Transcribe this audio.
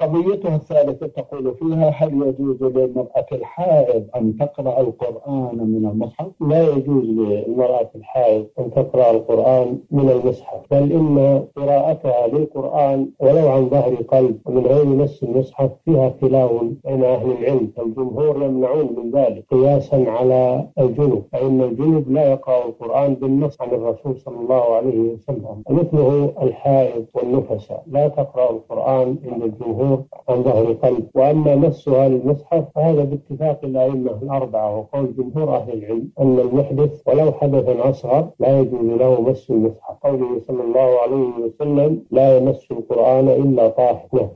قضيتها الثالثة تقول فيها هل يجوز للمرأة الحائض أن تقرأ القرآن من المصحف؟ لا يجوز للمرأة الحائض أن تقرأ القرآن من المصحف بل إن قراءتها للقرآن ولو عن ظهر قلب ومن غير مس المصحف فيها خلاف بين أهل العلم الجمهور يمنعون من ذلك قياسا على الجنوب فإن الجنوب لا يقرأ القرآن بالنص عن الرسول صلى الله عليه وسلم مثله الحائض والنفساء لا تقرأ القرآن عند الجمهور عن ظهر قلب وأما مسها للمصحف فهذا باتفاق الأئمة الأربعة وقول جمهور أهل العلم أن المحدث ولو حدثا أصغر لا يجوز له مس المصحف قوله صلى الله عليه وسلم لا يمس القرآن إلا طاهر